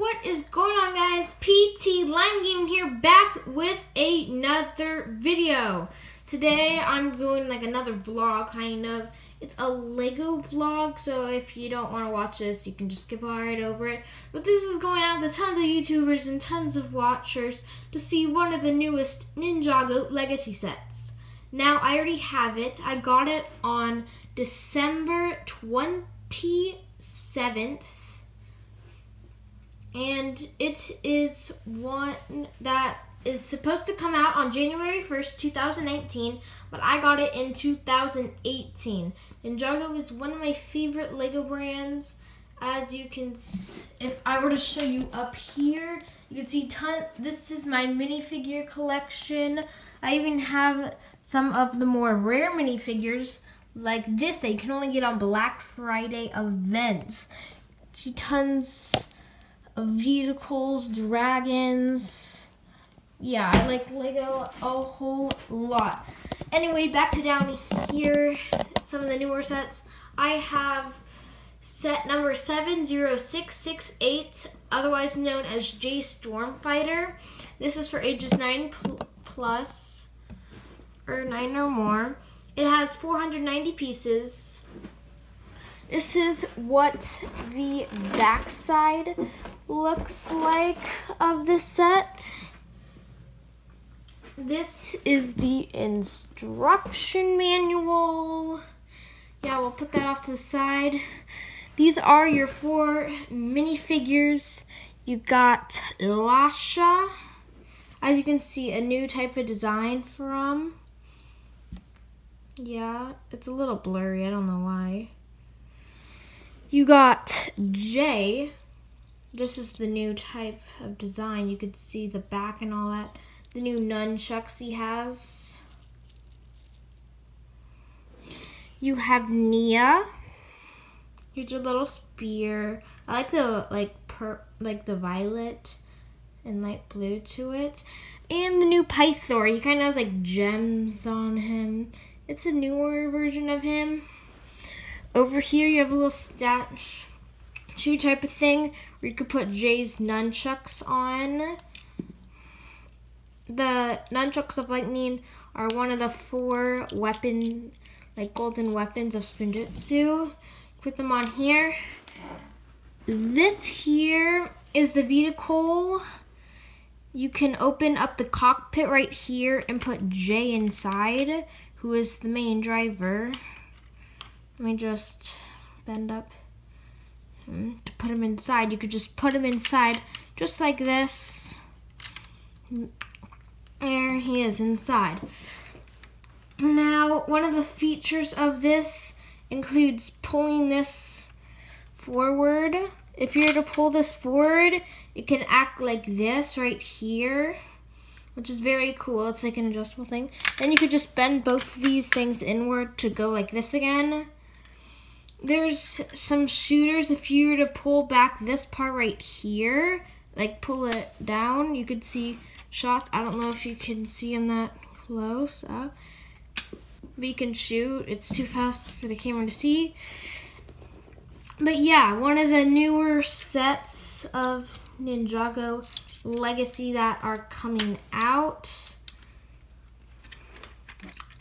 what is going on guys? PT Lion Game here back with another video. Today I'm doing like another vlog kind of. It's a Lego vlog, so if you don't want to watch this, you can just skip right over it. But this is going out to tons of YouTubers and tons of watchers to see one of the newest Ninjago Legacy sets. Now, I already have it. I got it on December 27th and it is one that is supposed to come out on January 1st, 2019, but I got it in 2018. Ninjago is one of my favorite Lego brands. As you can, if I were to show you up here, you can see ton. This is my minifigure collection. I even have some of the more rare minifigures like this that you can only get on Black Friday events. See tons vehicles, dragons. Yeah, I like Lego a whole lot. Anyway, back to down here, some of the newer sets. I have set number 70668, otherwise known as Jay's Storm Fighter. This is for ages 9 pl plus, or 9 or more. It has 490 pieces. This is what the backside looks like of the set. This is the instruction manual. Yeah, we'll put that off to the side. These are your four minifigures. You got Lasha. As you can see, a new type of design from. Yeah, it's a little blurry. I don't know why. You got Jay. This is the new type of design. You could see the back and all that. The new nunchucks he has. You have Nya. Here's your little spear. I like the like per like the violet and light blue to it. And the new Pythor. He kind of has like gems on him. It's a newer version of him. Over here you have a little statue type of thing where you could put Jay's nunchucks on. The nunchucks of lightning are one of the four weapon, like golden weapons of Spinjitzu. Put them on here. This here is the vehicle. You can open up the cockpit right here and put Jay inside, who is the main driver. Let me just bend up hmm, to put him inside. You could just put him inside just like this. There he is inside. Now, one of the features of this includes pulling this forward. If you were to pull this forward, it can act like this right here, which is very cool. It's like an adjustable thing. Then you could just bend both of these things inward to go like this again there's some shooters. If you were to pull back this part right here, like pull it down, you could see shots. I don't know if you can see them that close up. But you can shoot. It's too fast for the camera to see. But yeah, one of the newer sets of Ninjago Legacy that are coming out.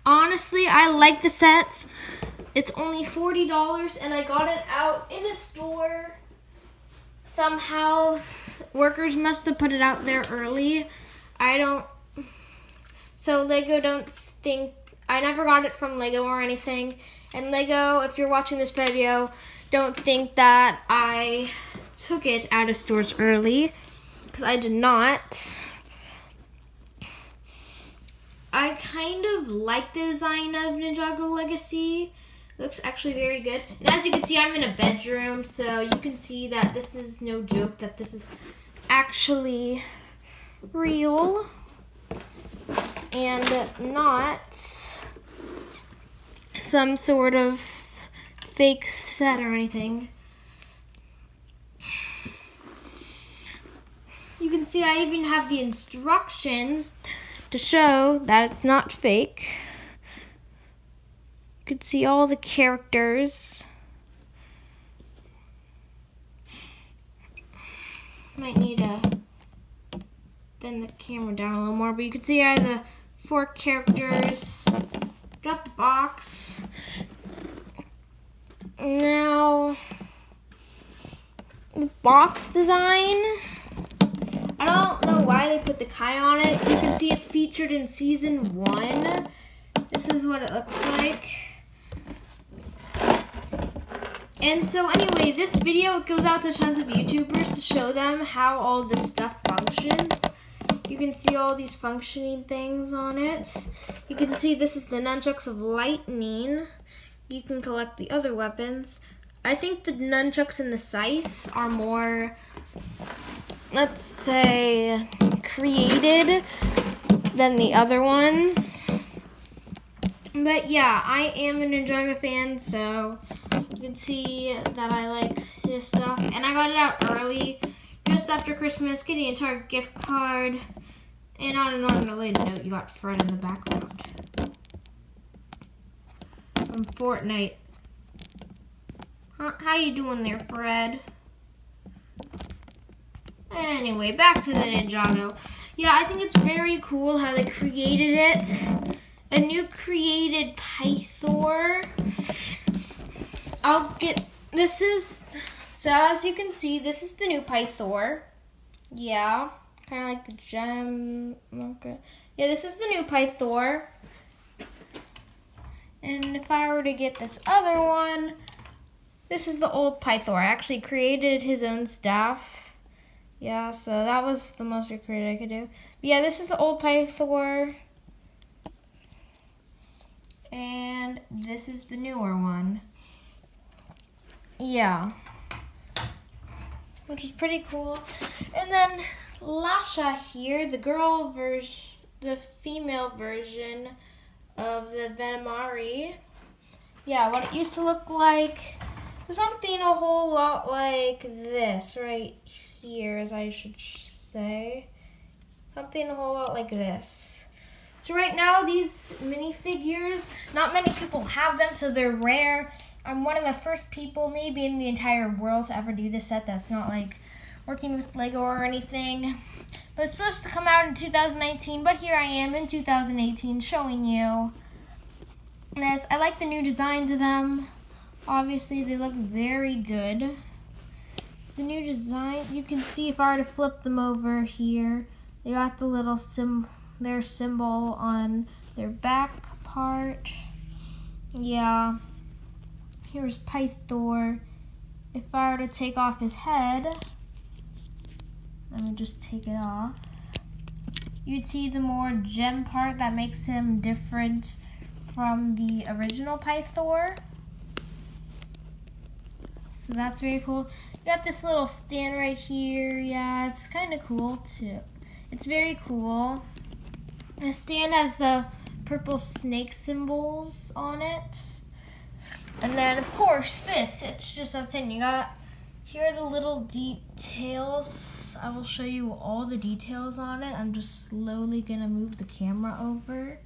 Honestly, I like the sets. It's only $40 and I got it out in a store. Somehow workers must have put it out there early. I don't so Lego don't think I never got it from Lego or anything. And Lego, if you're watching this video, don't think that I took it out of stores early because I did not. I kind of like the design of Ninjago Legacy looks actually very good. And as you can see, I'm in a bedroom, so you can see that this is no joke, that this is actually real and not some sort of fake set or anything. You can see I even have the instructions to show that it's not fake could see all the characters. might need to bend the camera down a little more, but you can see I have the four characters. Got the box. Now, the box design. I don't know why they put the Kai on it. You can see it's featured in season one. This is what it looks like. And so anyway, this video goes out to tons of YouTubers to show them how all this stuff functions. You can see all these functioning things on it. You can see this is the nunchucks of lightning. You can collect the other weapons. I think the nunchucks and the scythe are more, let's say, created than the other ones. But yeah, I am a Ninjago fan, so you can see that I like this stuff. And I got it out early, just after Christmas, getting a Target gift card. And on an unrelated note, you got Fred in the background. From Fortnite. How you doing there, Fred? Anyway, back to the Ninjago. Yeah, I think it's very cool how they created it. A new created Pythor. I'll get, this is, so as you can see, this is the new Pythor. Yeah, kind of like the gem. Okay. Yeah, this is the new Pythor. And if I were to get this other one, this is the old Pythor. I actually created his own staff. Yeah, so that was the most recreated I could do. But yeah, this is the old Pythor. And this is the newer one. Yeah. Which is pretty cool. And then Lasha here, the girl version, the female version of the Venomari. Yeah, what it used to look like something a whole lot like this right here, as I should say. Something a whole lot like this. So right now, these minifigures, not many people have them, so they're rare. I'm one of the first people, maybe in the entire world, to ever do this set that's not like working with Lego or anything. But it's supposed to come out in 2019, but here I am in 2018 showing you this. I like the new designs of them. Obviously, they look very good. The new design, you can see if I were to flip them over here, they got the little symbol, their symbol on their back part. Yeah. Here's Pythor. If I were to take off his head, let me just take it off. You'd see the more gem part that makes him different from the original Pythor. So that's very cool. Got this little stand right here. Yeah, it's kind of cool too. It's very cool. The stand has the purple snake symbols on it. And then, of course, this. It's just outstanding. You got here are the little details. I will show you all the details on it. I'm just slowly going to move the camera over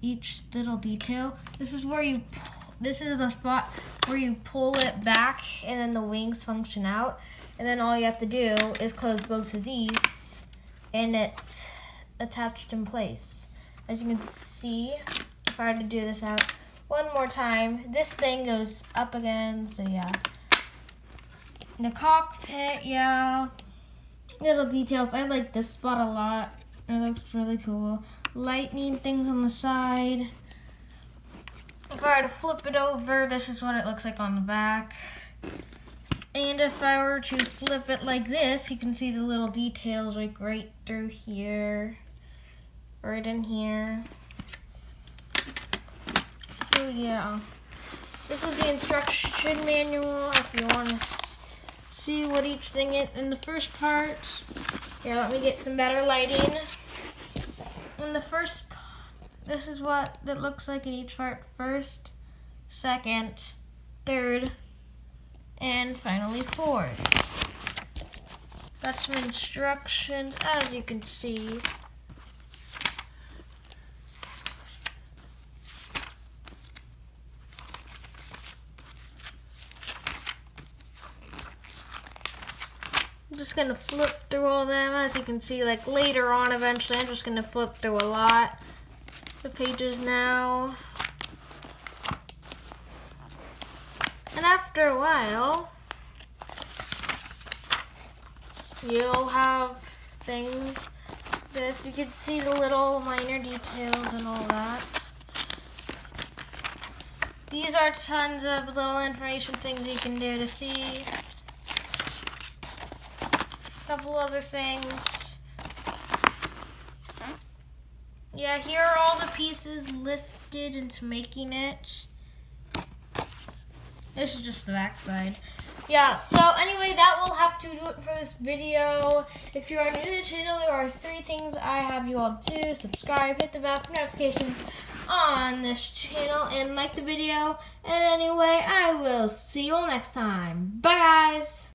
each little detail. This is where you, this is a spot where you pull it back and then the wings function out. And then all you have to do is close both of these and it's attached in place. As you can see, if I were to do this out one more time, this thing goes up again, so yeah. The cockpit, yeah. Little details. I like this spot a lot. It looks really cool. Lightning things on the side. If I were to flip it over, this is what it looks like on the back. And if I were to flip it like this, you can see the little details like right through here. Right in here. So yeah. This is the instruction manual if you want to see what each thing is in the first part. Yeah, let me get some better lighting. In the first, this is what it looks like in each part. First, second, third, and finally fourth. Got some instructions, as you can see. I'm just gonna flip through all them. As you can see, like later on, eventually, I'm just gonna flip through a lot of pages now. And after a while, you'll have things this. You can see the little minor details and all that. These are tons of little information things you can do to see. Couple other things. Yeah, here are all the pieces listed into making it. This is just the back side. Yeah, so anyway, that will have to do it for this video. If you are new to the channel, there are three things I have you all do. Subscribe, hit the bell for notifications on this channel, and like the video. And anyway, I will see you all next time. Bye, guys!